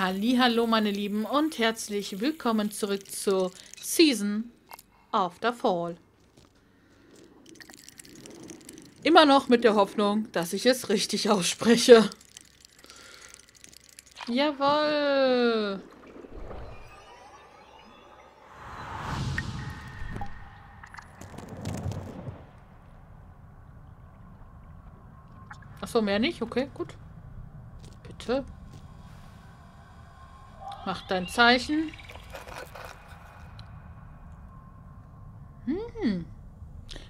Hallo, meine Lieben und herzlich willkommen zurück zur Season After Fall. Immer noch mit der Hoffnung, dass ich es richtig ausspreche. Jawoll. Achso, mehr nicht? Okay, gut. Bitte. Mach dein Zeichen. Hm.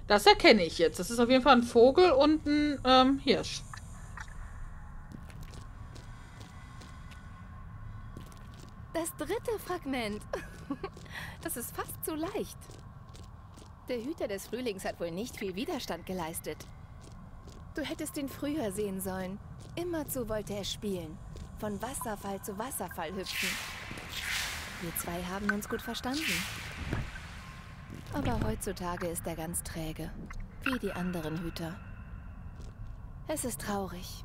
Das erkenne ich jetzt. Das ist auf jeden Fall ein Vogel und ein ähm, Hirsch. Das dritte Fragment. Das ist fast zu leicht. Der Hüter des Frühlings hat wohl nicht viel Widerstand geleistet. Du hättest ihn früher sehen sollen. Immerzu wollte er spielen. Von Wasserfall zu Wasserfall hüpfen. Wir zwei haben uns gut verstanden. Aber heutzutage ist er ganz träge. Wie die anderen Hüter. Es ist traurig.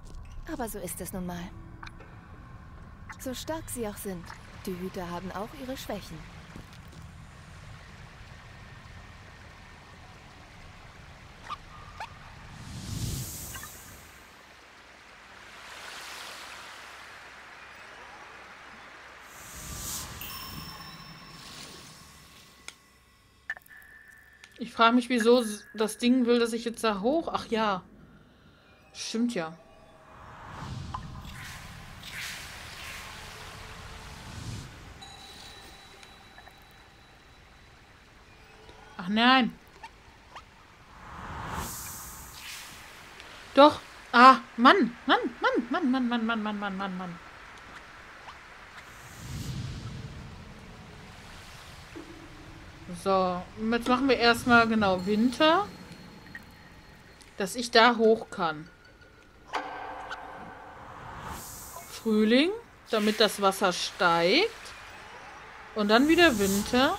Aber so ist es nun mal. So stark sie auch sind, die Hüter haben auch ihre Schwächen. Frage mich, wieso das Ding will, dass ich jetzt da hoch... Ach ja. Stimmt ja. Ach nein. Doch. Ah, Mann. Mann, Mann, Mann, Mann, Mann, Mann, Mann, Mann, Mann, Mann. So, jetzt machen wir erstmal genau Winter. Dass ich da hoch kann. Frühling, damit das Wasser steigt. Und dann wieder Winter,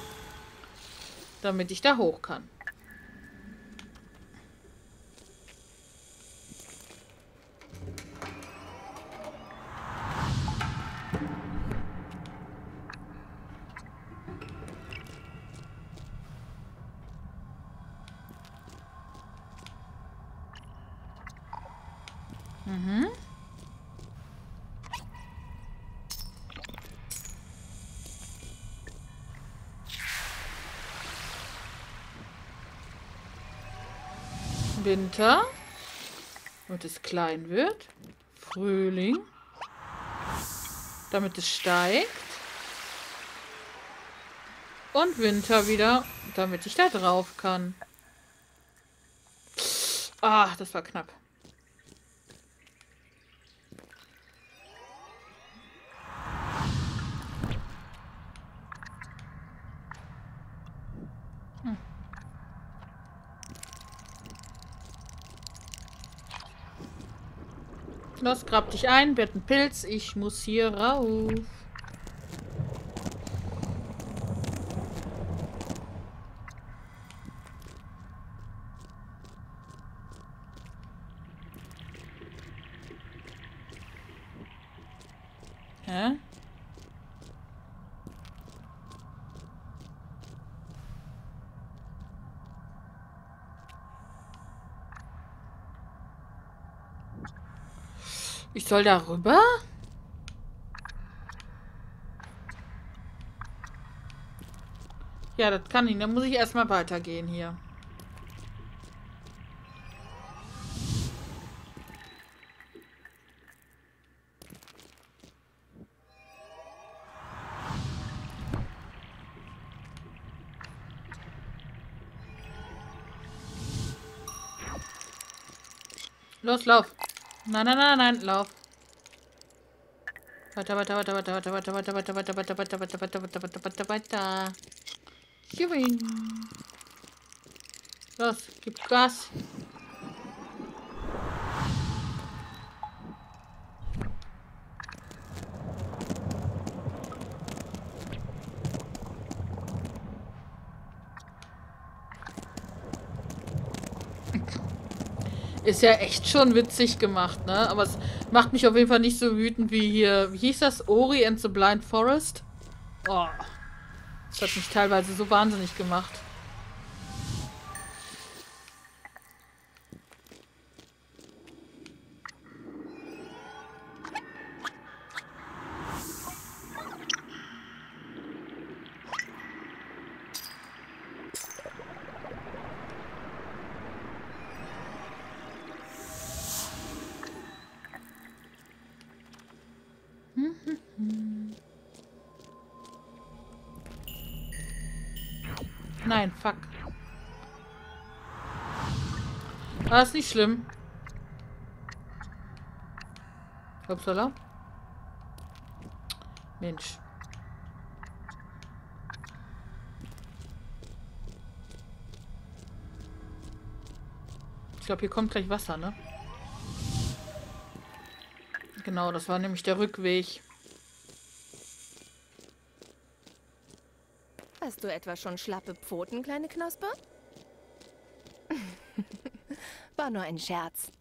damit ich da hoch kann. Winter. Und es klein wird. Frühling. Damit es steigt. Und Winter wieder, damit ich da drauf kann. Ah, das war knapp. Los, grab dich ein, wird ein Pilz. Ich muss hier rauf. Hä? Ich soll da rüber? Ja, das kann ich. Dann muss ich erstmal weitergehen hier. Los, lauf. Nein, nein, nein, nein, lauf. Schwing. Los, gib Gas. Ist ja echt schon witzig gemacht, ne? Aber es macht mich auf jeden Fall nicht so wütend wie hier. Wie hieß das? Ori and the Blind Forest? Oh. Das hat mich teilweise so wahnsinnig gemacht. Nein, fuck. Ah, ist nicht schlimm. Upsala. Mensch. Ich glaube, hier kommt gleich Wasser, ne? Genau, das war nämlich der Rückweg. Hast du etwa schon schlappe Pfoten, kleine Knospe? War nur ein Scherz.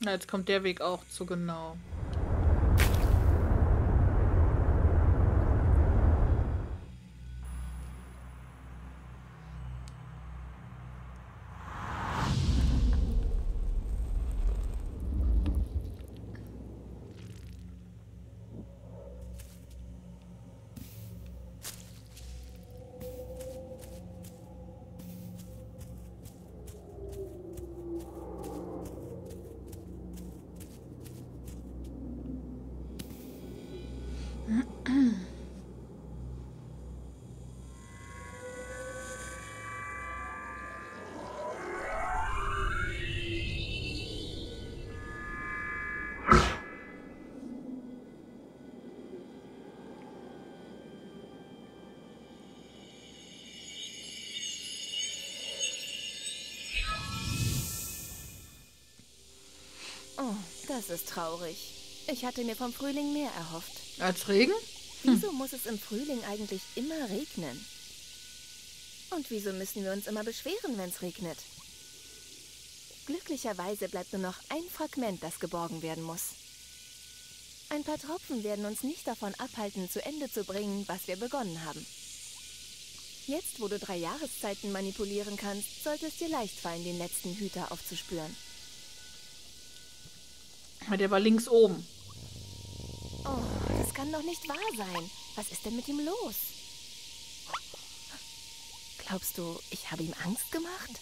Na, jetzt kommt der Weg auch zu genau. Oh, das ist traurig. Ich hatte mir vom Frühling mehr erhofft. Als Regen? Wieso muss es im Frühling eigentlich immer regnen? Und wieso müssen wir uns immer beschweren, wenn es regnet? Glücklicherweise bleibt nur noch ein Fragment, das geborgen werden muss. Ein paar Tropfen werden uns nicht davon abhalten, zu Ende zu bringen, was wir begonnen haben. Jetzt, wo du drei Jahreszeiten manipulieren kannst, sollte es dir leicht fallen, den letzten Hüter aufzuspüren. Der war links oben. Oh, kann doch nicht wahr sein. Was ist denn mit ihm los? Glaubst du, ich habe ihm Angst gemacht?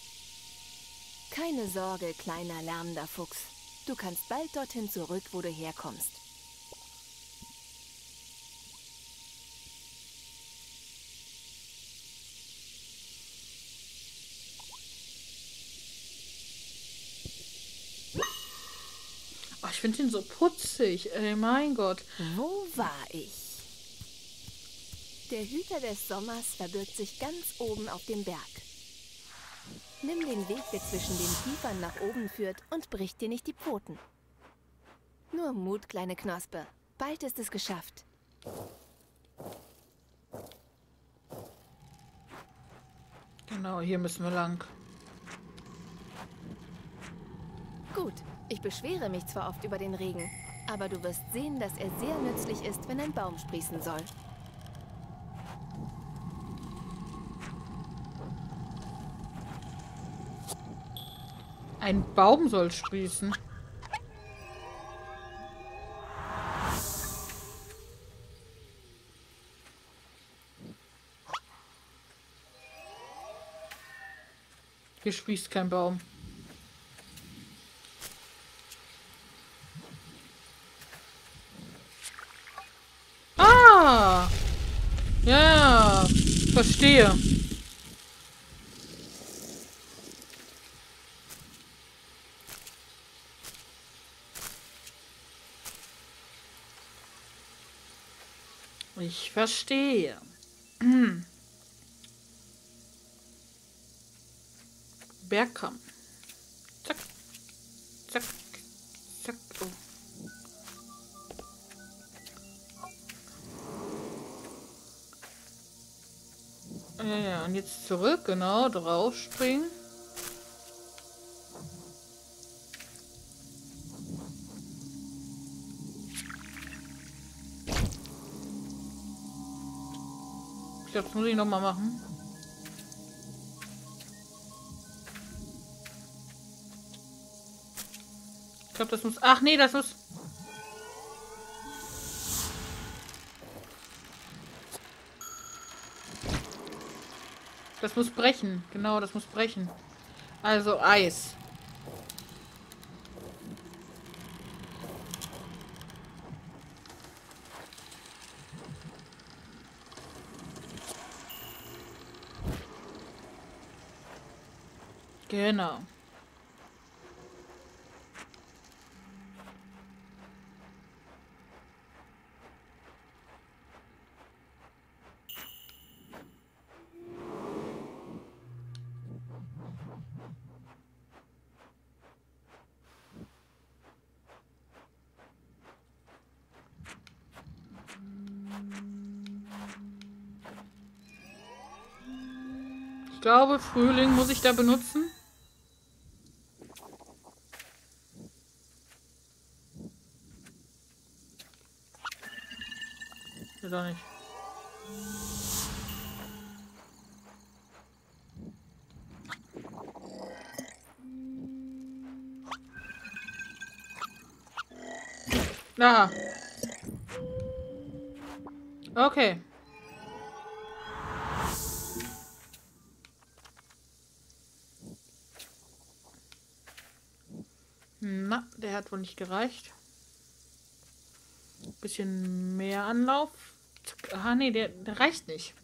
Keine Sorge, kleiner lärmender Fuchs. Du kannst bald dorthin zurück, wo du herkommst. Ich finde ihn so putzig. Ey, mein Gott. Wo war ich? Der Hüter des Sommers verbirgt sich ganz oben auf dem Berg. Nimm den Weg, der zwischen den Kiefern nach oben führt und brich dir nicht die Pfoten. Nur Mut, kleine Knospe. Bald ist es geschafft. Genau, hier müssen wir lang. Gut, ich beschwere mich zwar oft über den Regen, aber du wirst sehen, dass er sehr nützlich ist, wenn ein Baum sprießen soll. Ein Baum soll sprießen. Hier sprießt kein Baum. Ah! Ja, verstehe. Ich verstehe. Bergkamm. Zack. Zack. Zack. Oh. Ja, ja, und jetzt zurück, genau, draufspringen. Das muss ich nochmal machen. Ich glaube, das muss... Ach nee, das muss... Das muss brechen. Genau, das muss brechen. Also Eis. Genau. Ich glaube, Frühling muss ich da benutzen. Oder nicht? Aha. Okay. Na, der hat wohl nicht gereicht. Bisschen mehr Anlauf. Ah, nee, der, der reicht nicht.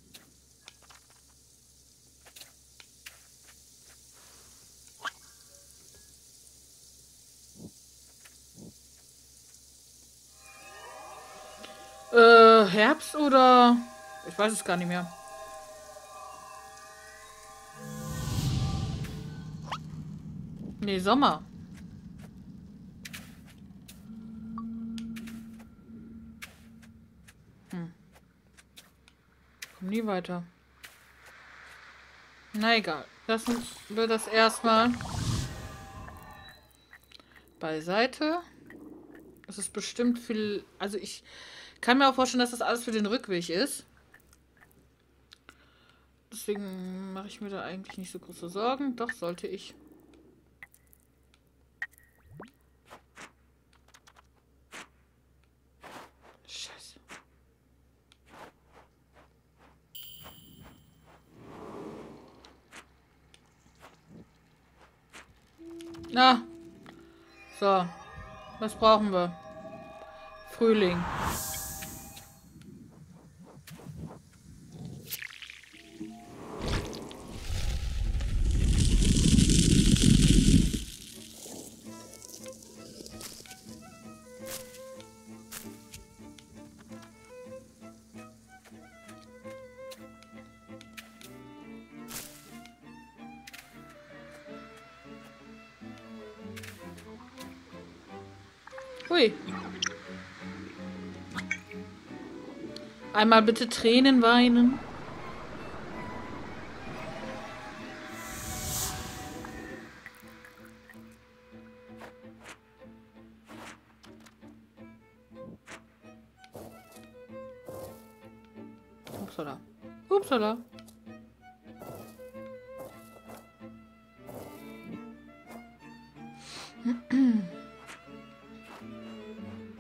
Äh, Herbst oder... Ich weiß es gar nicht mehr. Nee, Sommer. Komm nie weiter. Na egal. Lassen wir das erstmal beiseite. Es ist bestimmt viel... Also ich kann mir auch vorstellen, dass das alles für den Rückweg ist. Deswegen mache ich mir da eigentlich nicht so große Sorgen. Doch, sollte ich. Scheiße. Na. So. Was brauchen wir? Frühling. Einmal bitte Tränen weinen. Upsala. Upsala.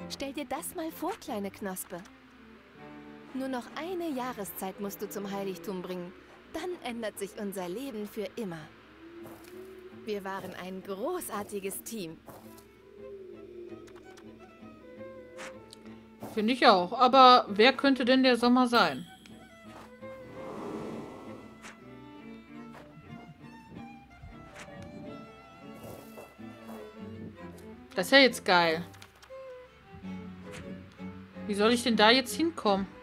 Stell dir das mal vor, kleine Knospe. Nur noch eine Jahreszeit musst du zum Heiligtum bringen. Dann ändert sich unser Leben für immer. Wir waren ein großartiges Team. Finde ich auch. Aber wer könnte denn der Sommer sein? Das ist ja jetzt geil. Wie soll ich denn da jetzt hinkommen?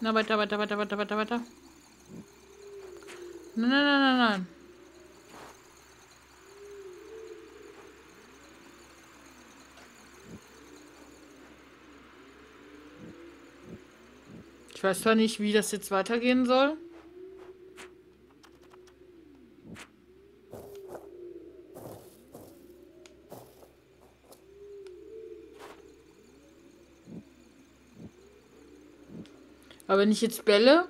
Na, weiter, weiter, weiter, weiter, weiter, weiter. Nein, nein, nein, nein, nein. Ich weiß zwar nicht, wie das jetzt weitergehen soll. Aber wenn ich jetzt bälle.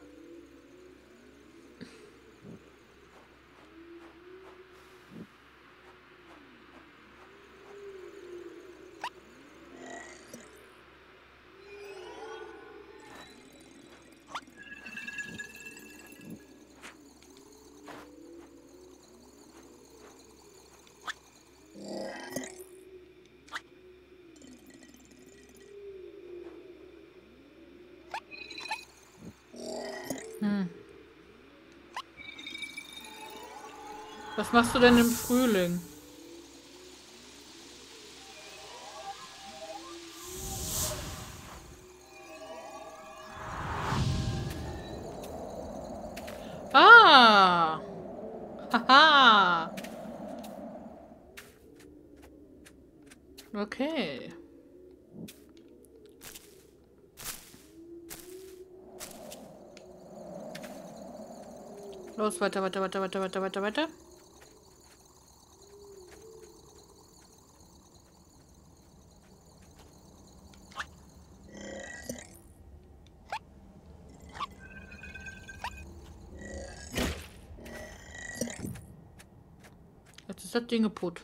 Was machst du denn im Frühling? Ah! Haha! Okay. Los, weiter, weiter, weiter, weiter, weiter, weiter, weiter. Ding kaputt.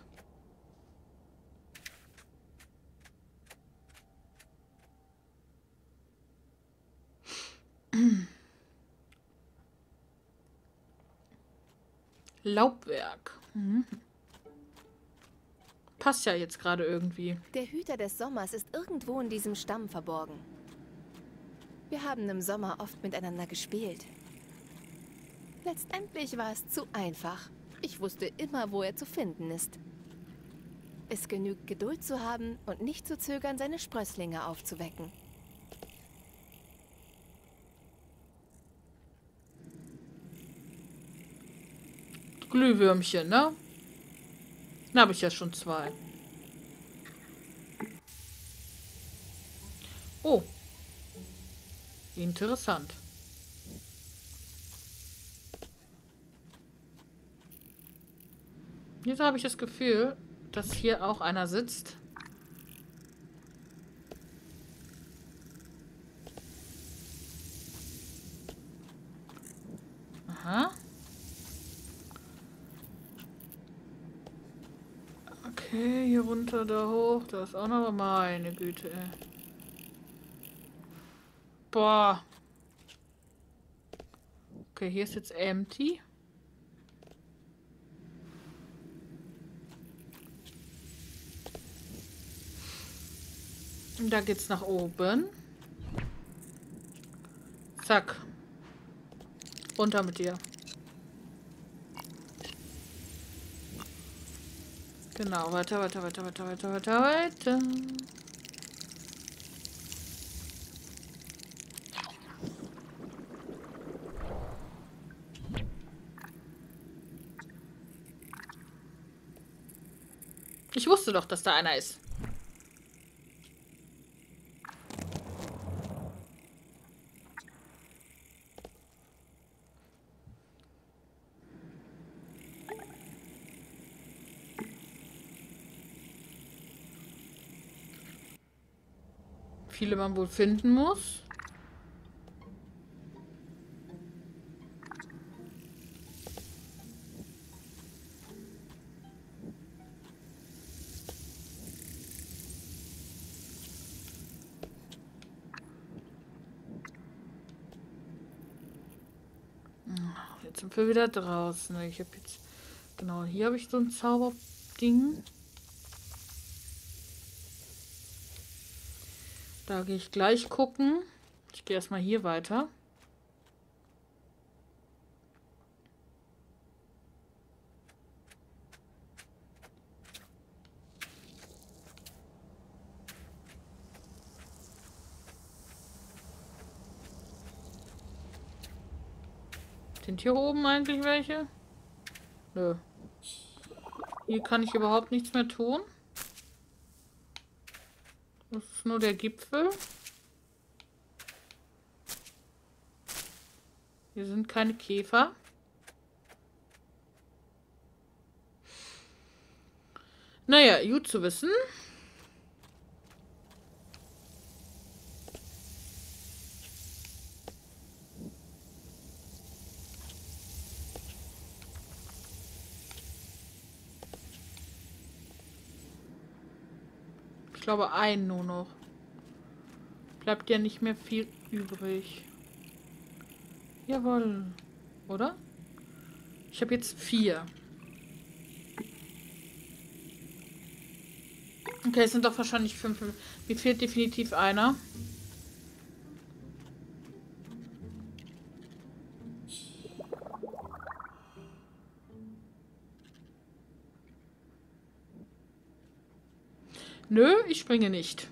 Laubwerk. Mhm. Passt ja jetzt gerade irgendwie. Der Hüter des Sommers ist irgendwo in diesem Stamm verborgen. Wir haben im Sommer oft miteinander gespielt. Letztendlich war es zu einfach. Ich wusste immer, wo er zu finden ist. Es genügt Geduld zu haben und nicht zu zögern, seine Sprösslinge aufzuwecken. Glühwürmchen, ne? Da habe ich ja schon zwei. Oh. Interessant. Jetzt habe ich das Gefühl, dass hier auch einer sitzt. Aha. Okay, hier runter, da hoch. Da ist auch noch meine Güte. Ey. Boah. Okay, hier ist jetzt empty. Und da geht's nach oben. Zack. Runter mit dir. Genau, weiter, weiter, weiter, weiter, weiter, weiter, weiter. Ich wusste doch, dass da einer ist. Viele man wohl finden muss. Jetzt sind wir wieder draußen. Ich habe jetzt Genau, hier habe ich so ein Zauberding. Da gehe ich gleich gucken. Ich gehe erstmal hier weiter. Sind hier oben eigentlich welche? Nö. Hier kann ich überhaupt nichts mehr tun. Nur der Gipfel. Hier sind keine Käfer. Naja, gut zu wissen. Glaube, einen nur noch. Bleibt ja nicht mehr viel übrig. Jawohl. Oder? Ich habe jetzt vier. Okay, es sind doch wahrscheinlich fünf. Mir fehlt definitiv einer. Springe nicht.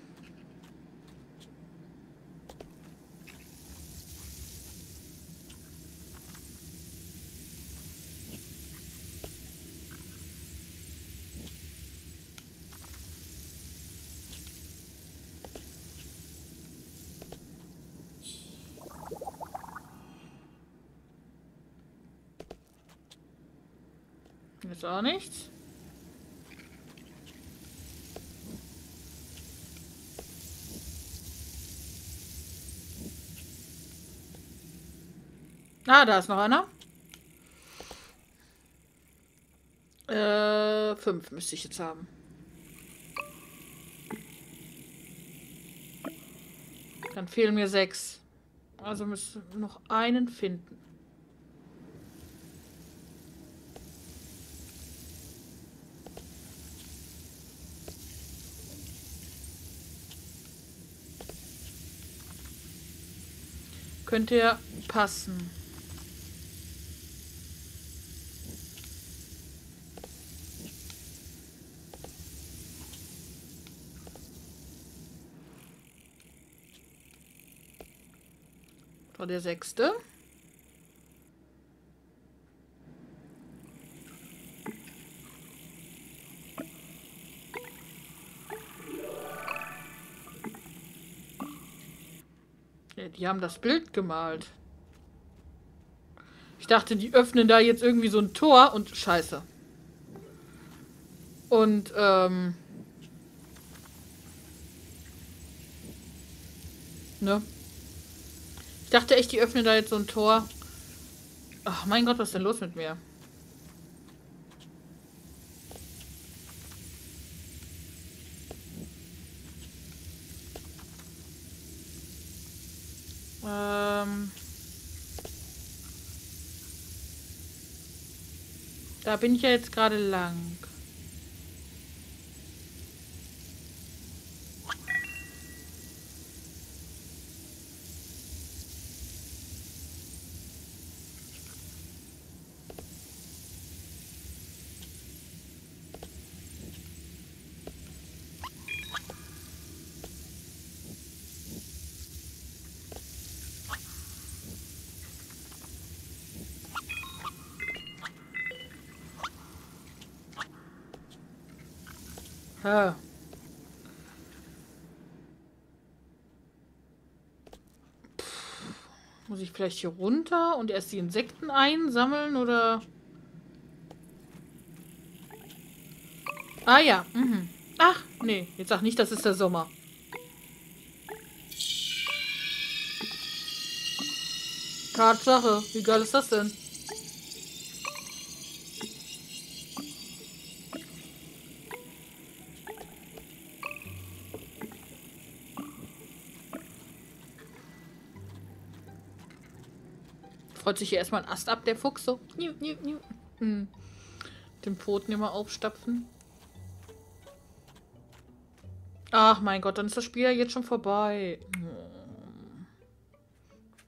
Jetzt auch nichts. Ah, da ist noch einer. Äh, fünf müsste ich jetzt haben. Dann fehlen mir sechs. Also müssen wir noch einen finden. Könnte ja passen. War der sechste. Ja, die haben das Bild gemalt. Ich dachte, die öffnen da jetzt irgendwie so ein Tor und scheiße. Und, ähm... Ne? Dachte echt, die öffnen da jetzt so ein Tor. Ach, mein Gott, was ist denn los mit mir? Ähm... Da bin ich ja jetzt gerade lang. Muss ich vielleicht hier runter und erst die Insekten einsammeln oder... Ah ja. Mhm. Ach, nee. Jetzt sag nicht, das ist der Sommer. Tatsache. Wie geil ist das denn? Freut sich hier erstmal ein Ast ab, der Fuchs. So. Hm. Den Pfoten immer aufstapfen. Ach mein Gott, dann ist das Spiel ja jetzt schon vorbei.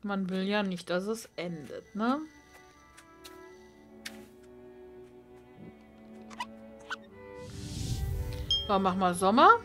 Man will ja nicht, dass es endet, ne? So, mach mal Sommer.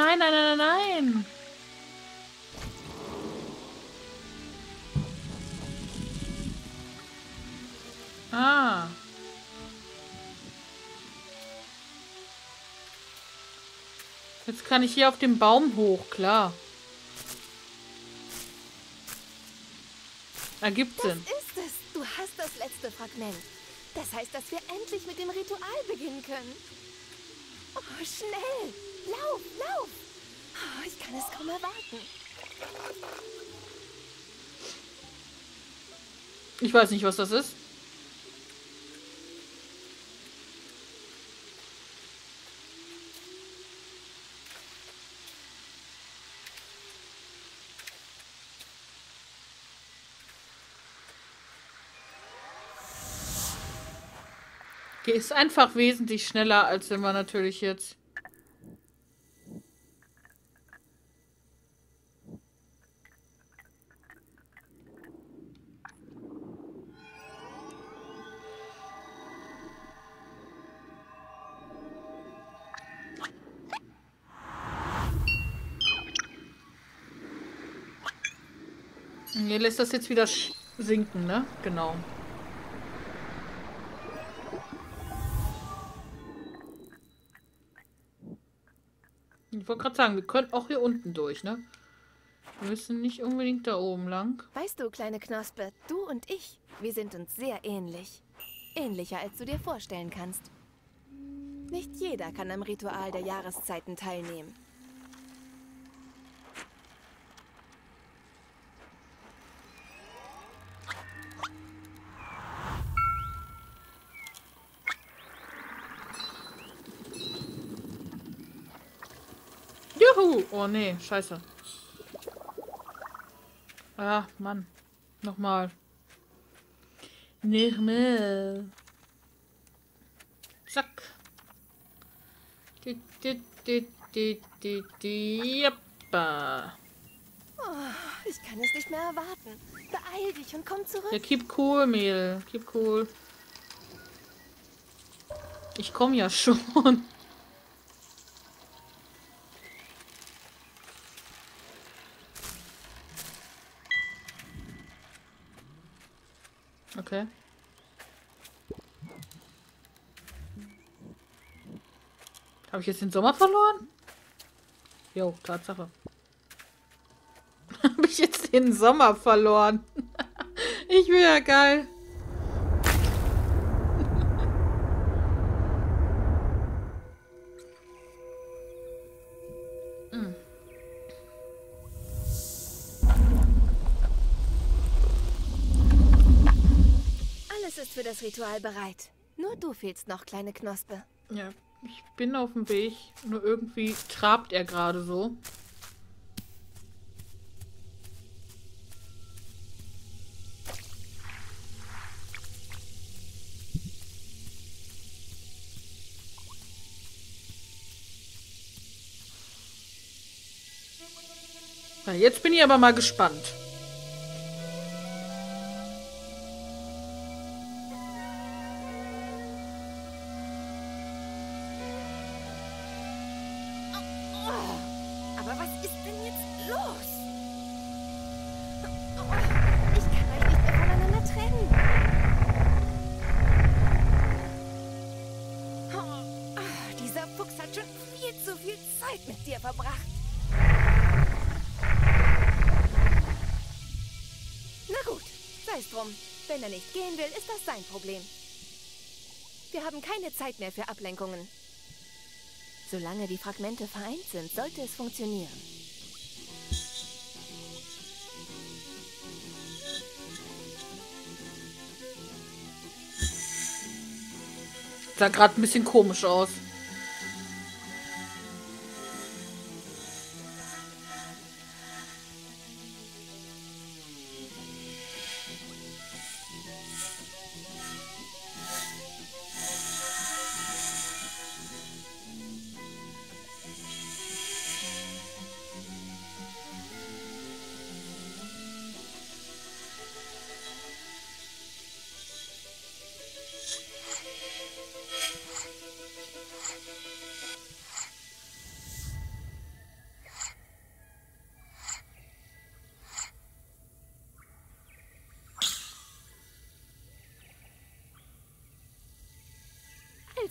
Nein, nein, nein, nein, nein. Ah. Jetzt kann ich hier auf dem Baum hoch, klar. Ergibt Sinn. Das ist es. Du hast das letzte Fragment. Das heißt, dass wir endlich mit dem Ritual beginnen können. Oh, schnell! Lauf, lauf! Oh, ich kann es kaum erwarten. Ich weiß nicht, was das ist. Ist einfach wesentlich schneller, als wenn man natürlich jetzt... Hier lässt das jetzt wieder sinken, ne? Genau. Ich wollte gerade sagen, wir können auch hier unten durch, ne? Wir müssen nicht unbedingt da oben lang. Weißt du, kleine Knospe, du und ich, wir sind uns sehr ähnlich. Ähnlicher, als du dir vorstellen kannst. Nicht jeder kann am Ritual der Jahreszeiten teilnehmen. Oh nee, scheiße. Ah, Mann. Nochmal. Nochmal. Zack. Di, di, di, di, di, di, Jappa. Oh, ich kann es nicht mehr erwarten. Beeil dich und komm zurück. Ja, keep cool, Mädel. Keep cool. Ich komme ja schon. Okay. Habe ich jetzt den Sommer verloren? Jo, Tatsache. Habe ich jetzt den Sommer verloren? ich will ja geil. Ritual bereit. Nur du fehlst noch, kleine Knospe. Ja, ich bin auf dem Weg. Nur irgendwie trabt er gerade so. Jetzt bin ich aber mal gespannt. Aber was ist denn jetzt los? Ich kann euch nicht mehr voneinander trennen. Oh, dieser Fuchs hat schon viel zu viel Zeit mit dir verbracht. Na gut, sei es drum. Wenn er nicht gehen will, ist das sein Problem. Wir haben keine Zeit mehr für Ablenkungen. Solange die Fragmente vereint sind, sollte es funktionieren. Sah gerade ein bisschen komisch aus.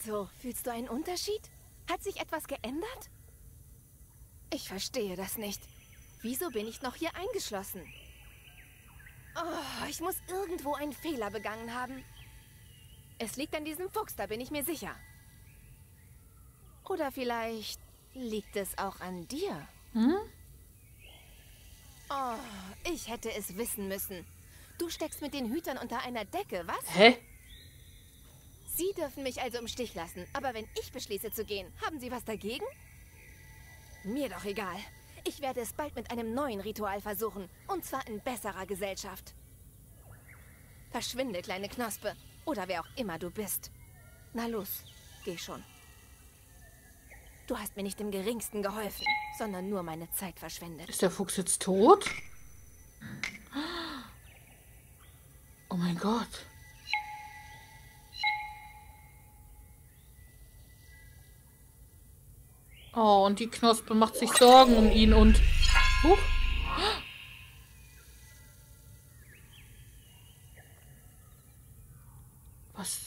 Also, fühlst du einen Unterschied? Hat sich etwas geändert? Ich verstehe das nicht. Wieso bin ich noch hier eingeschlossen? Oh, ich muss irgendwo einen Fehler begangen haben. Es liegt an diesem Fuchs, da bin ich mir sicher. Oder vielleicht liegt es auch an dir. Hm? Oh, ich hätte es wissen müssen. Du steckst mit den Hütern unter einer Decke, was? Hä? Sie dürfen mich also im Stich lassen. Aber wenn ich beschließe zu gehen, haben Sie was dagegen? Mir doch egal. Ich werde es bald mit einem neuen Ritual versuchen. Und zwar in besserer Gesellschaft. Verschwinde, kleine Knospe. Oder wer auch immer du bist. Na los, geh schon. Du hast mir nicht im geringsten geholfen, sondern nur meine Zeit verschwendet. Ist der Fuchs jetzt tot? Oh mein Gott. Oh, und die Knospe macht sich Sorgen um ihn und... Huch. Was?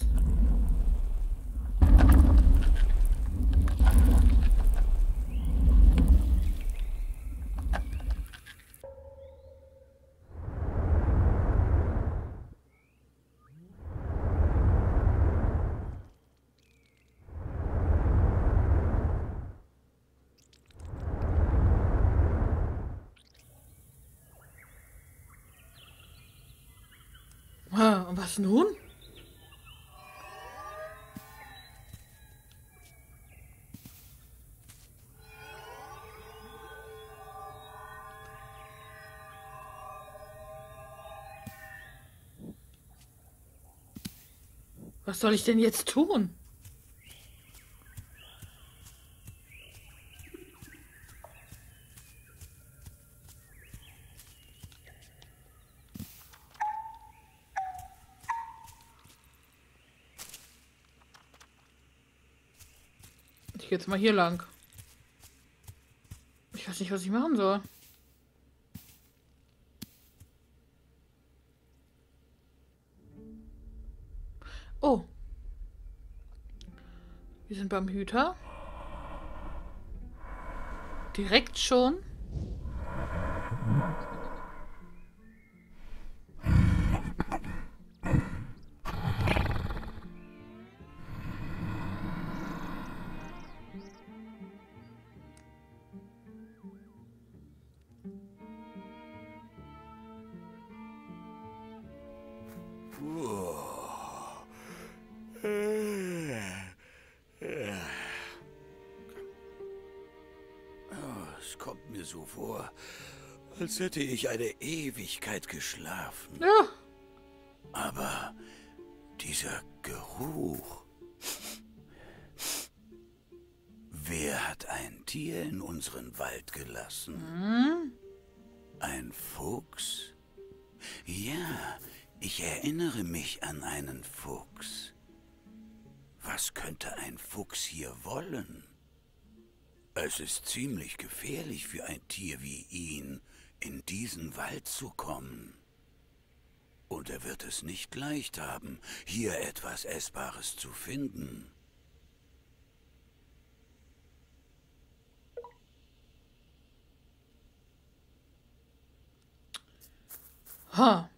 Und was nun? Was soll ich denn jetzt tun? Gehe jetzt mal hier lang. Ich weiß nicht, was ich machen soll. Oh. Wir sind beim Hüter. Direkt schon. So vor, als hätte ich eine Ewigkeit geschlafen. Ja. Aber dieser Geruch. Wer hat ein Tier in unseren Wald gelassen? Hm? Ein Fuchs? Ja, ich erinnere mich an einen Fuchs. Was könnte ein Fuchs hier wollen? Es ist ziemlich gefährlich für ein Tier wie ihn, in diesen Wald zu kommen. Und er wird es nicht leicht haben, hier etwas Essbares zu finden. Ha.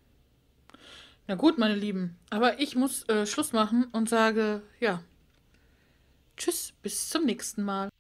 Na gut, meine Lieben. Aber ich muss äh, Schluss machen und sage, ja. Tschüss, bis zum nächsten Mal.